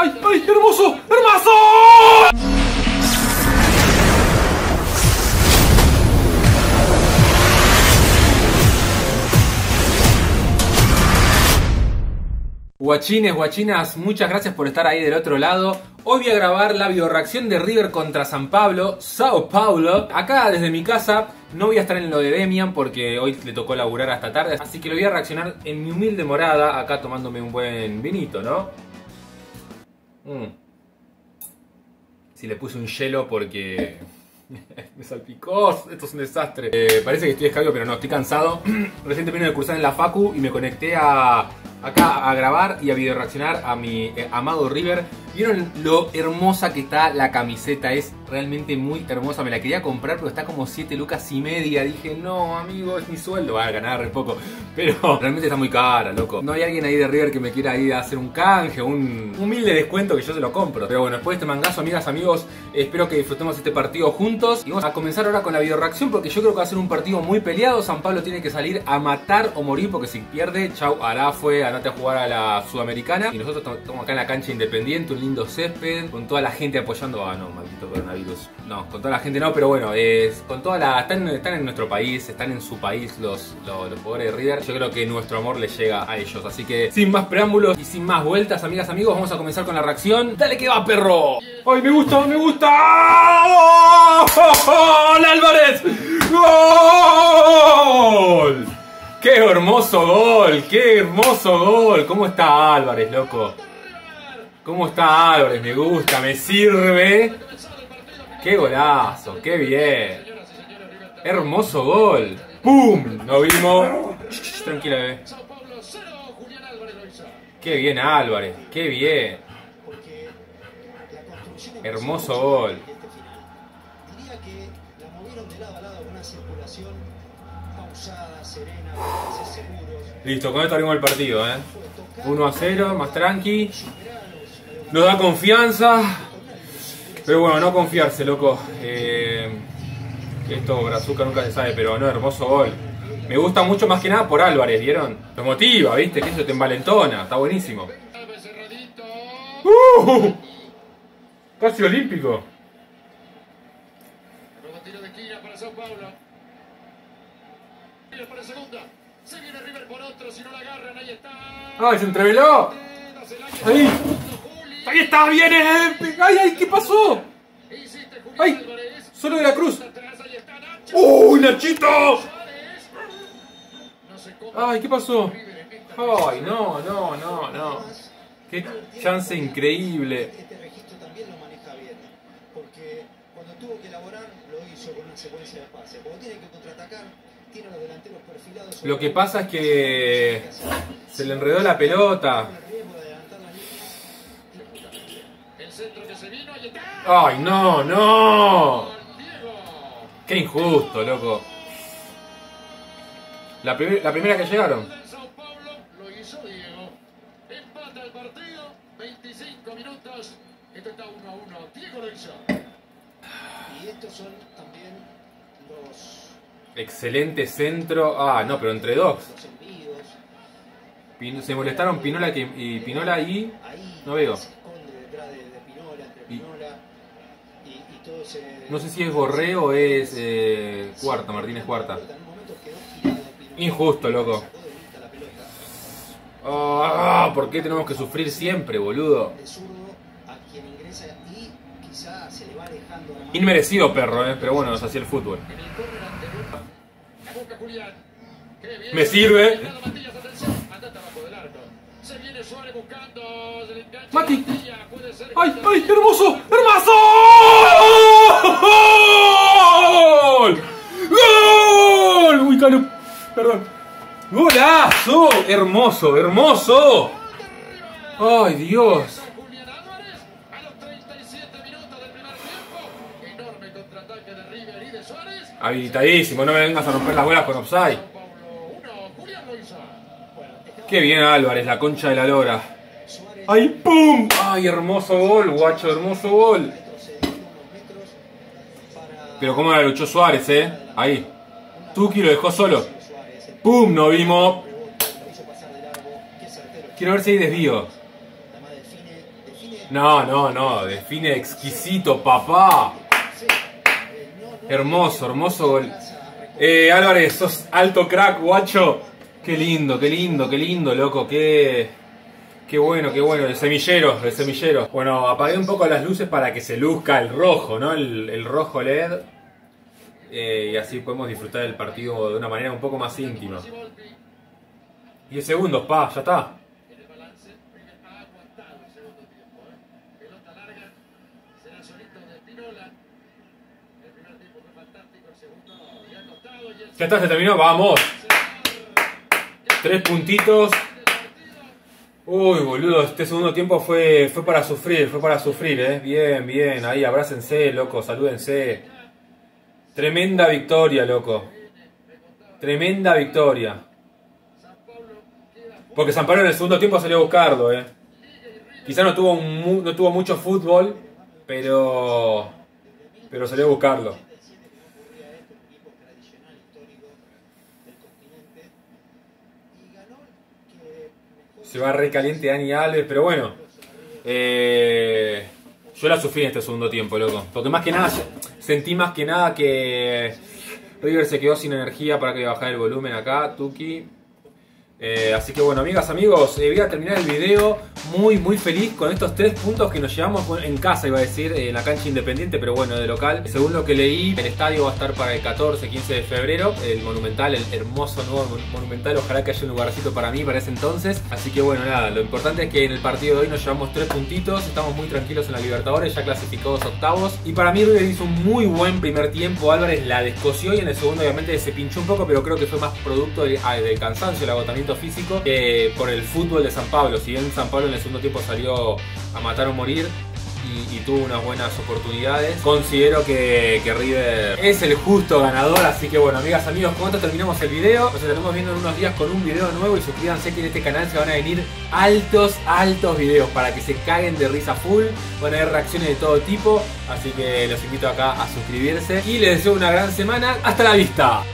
¡Ay, ay, hermoso! ¡Hermoso! Guachines, guachinas, muchas gracias por estar ahí del otro lado. Hoy voy a grabar la bioreacción de River contra San Pablo, Sao Paulo. Acá desde mi casa no voy a estar en lo de Demian porque hoy le tocó laburar hasta tarde. Así que lo voy a reaccionar en mi humilde morada, acá tomándome un buen vinito, ¿no? Mm. Si le puse un hielo porque me salpicó, esto es un desastre. Eh, parece que estoy escabio, pero no, estoy cansado. Recién vine de cursar en la Facu y me conecté a acá a grabar y a video reaccionar a mi eh, amado River. ¿Vieron lo hermosa que está la camiseta? Es realmente muy hermosa. Me la quería comprar, pero está como 7 lucas y media. Dije, no, amigo, es mi sueldo. Va a ganar re poco. Pero realmente está muy cara, loco. No hay alguien ahí de River que me quiera ir a hacer un canje, un humilde descuento que yo se lo compro. Pero bueno, después de este mangazo, amigas, amigos, espero que disfrutemos este partido juntos. Y vamos a comenzar ahora con la video reacción porque yo creo que va a ser un partido muy peleado. San Pablo tiene que salir a matar o morir porque si pierde, chau, hará fue, andate a jugar a la Sudamericana. Y nosotros estamos acá en la cancha independiente, lindo césped, con toda la gente apoyando. Ah, no, maldito coronavirus. No, con toda la gente no, pero bueno, es con toda la. Están, están en nuestro país, están en su país los, los, jugadores de River. Yo creo que nuestro amor les llega a ellos. Así que sin más preámbulos y sin más vueltas, amigas, amigos, vamos a comenzar con la reacción. ¡Dale que va, perro! ¡Ay, me gusta, me gusta! ¡Gol, Álvarez! ¡Gol! ¡Qué hermoso gol! ¡Qué hermoso gol! ¿Cómo está Álvarez, loco? ¿Cómo está Álvarez? Me gusta, me sirve. ¡Qué golazo! ¡Qué bien! ¡Hermoso gol! ¡Pum! Nos vimos. Tranquila, bebé. ¡Qué bien Álvarez! ¡Qué bien! Hermoso gol. Listo, con esto abrimos el partido, ¿eh? 1 a 0, más tranqui. Nos da confianza. Pero bueno, no confiarse, loco. Eh, esto Brazuca nunca se sabe, pero no, hermoso gol. Me gusta mucho más que nada por Álvarez, ¿vieron? Lo motiva, ¿viste? Que eso te envalentona, está buenísimo. ¡Uh! Casi olímpico. Segunda. Se agarran, ahí Ahí. ¡Ahí está! ¡Viene! ¡Ay, ay! ¿Qué pasó? ¡Ay! Solo de la cruz. ¡Uy, Nachito! ¡Ay, qué pasó! ¡Ay, no, no, no, no! ¡Qué chance increíble! Bien. Lo que pasa es que se le enredó la pelota. Con el riesgo de adelantar la línea. El centro que se vino, está. ¡Ay, no, no! Diego. ¡Qué injusto, loco! La, primer- la primera que llegaron. Lo hizo Diego. Empata el partido. 25 minutos. Esto está 1 a 1. Diego lo hizo. Y estos son también los, Excelente centro. Ah, no, pero entre dos. los Se molestaron Pinola que- y Pinola y. Ahí No veo. se esconde detrás de, de Pinola, entre Y- Pinola y, y todo ese. No sé si es Borré o es eh, Cuarta, Martínez Cuarta. Injusto, loco. Ah, ¿Por qué tenemos que sufrir siempre, boludo? Inmerecido perro, eh, pero bueno, es así el fútbol. En el Mati. ¡Ay, ay, hermoso! ¡Hermoso! ¡Gol! ¡Gol! Uy, Cano. Perdón. ¡Golazo! ¡Hermoso, hermoso! ¡Ay, Dios! Julián Álvarez a los 37 minutos del primer tiempo. Enorme contraataque de River y de Suárez. Habilitadísimo, no me vengas a romper las bolas con offside. Sao Paulo 1. Julián lo hizo. Qué bien Álvarez, la concha de la lora. ¡Ay, pum! ¡Ay, hermoso gol, guacho! ¡Hermoso gol! Pero cómo la luchó Suárez, ¿eh? Ahí. Tuki lo dejó solo. ¡Pum! No vimos. Quiero ver si hay desvío. No, no, no, define exquisito, papá. Hermoso, hermoso gol. Eh, Álvarez, sos alto crack, guacho. Qué lindo, qué lindo, qué lindo, loco, qué... Qué bueno, qué bueno, el semillero, el semillero. Bueno, apagué un poco las luces para que se luzca el rojo, ¿no? El, el rojo LED. Eh, y así podemos disfrutar del partido de una manera un poco más íntima. 10 segundos, pa, ya está. Ya está, se terminó, vamos. Tres puntitos. Uy, boludo, este segundo tiempo fue, fue para sufrir, fue para sufrir, eh. Bien, bien, ahí, abrácense, loco, salúdense. Tremenda victoria, loco. Tremenda victoria. Porque San Pablo en el segundo tiempo salió a buscarlo, eh. Quizá no tuvo, mu- no tuvo mucho fútbol, pero, pero salió a buscarlo. ocurría esto, un equipo tradicional, histórico del continente. Y ganó que mejor Se va re caliente Dani Alves, pero bueno. eh, yo la sufrí en este segundo tiempo, loco. Porque más que nada, sentí más que nada que River se quedó sin energía para que bajar el volumen acá, Tuki. Eh, así que bueno, amigas, amigos, eh, voy a terminar el video muy, muy feliz con estos tres puntos que nos llevamos en casa, iba a decir, eh, en la cancha independiente, pero bueno, de local. Según lo que leí, el estadio va a estar para el 14, 15 de febrero. El Monumental, el hermoso nuevo mon- Monumental, ojalá que haya un lugarcito para mí para ese entonces. Así que bueno, nada, lo importante es que en el partido de hoy nos llevamos tres puntitos, estamos muy tranquilos en la Libertadores, ya clasificados octavos. Y para mí River hizo un muy buen primer tiempo, Álvarez la descoció y en el segundo obviamente se pinchó un poco, pero creo que fue más producto de- ah, del cansancio, el agotamiento físico, que por el fútbol de San Pablo. Si bien San Pablo en el segundo tiempo salió a matar o morir, y, tuvo unas buenas oportunidades. Considero que, que River es el justo ganador, así que bueno, amigas, amigos, con esto terminamos el video. Nos estaremos viendo en unos días con un video nuevo y suscríbanse que en este canal se van a venir altos, altos videos para que se caguen de risa full. Van a haber reacciones de todo tipo, así que los invito acá a suscribirse y les deseo una gran semana. Hasta la vista.